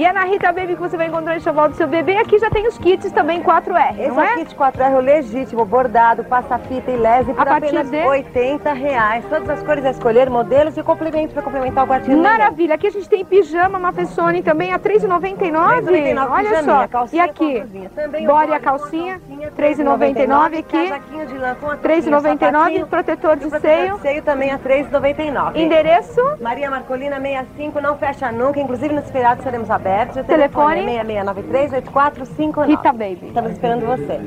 E é na Rita Baby que você vai encontrar o enxoval do seu bebê. Aqui já tem os kits também 4R, Esse não é é? kit 4R o legítimo, bordado, passa-fita e lese por apenas de? 80 reais. Todas as cores a escolher, modelos e complementos para complementar o quartinho. Maravilha. Aqui a gente tem pijama Mafessone também a R$ 3,99. 3,99 Olha pijaminha, só. E calcinha aqui? body a calcinha, R$ 3,99 aqui. Casaquinho de lã com a R$ 3,99. Protetor de Protetor seio. de seio também a R$ 3,99. Endereço? Maria Marcolina 65, não fecha nunca, inclusive nos feriados seremos abertos. O Telefone? é 6693 8459. Rita Baby. Estamos esperando você.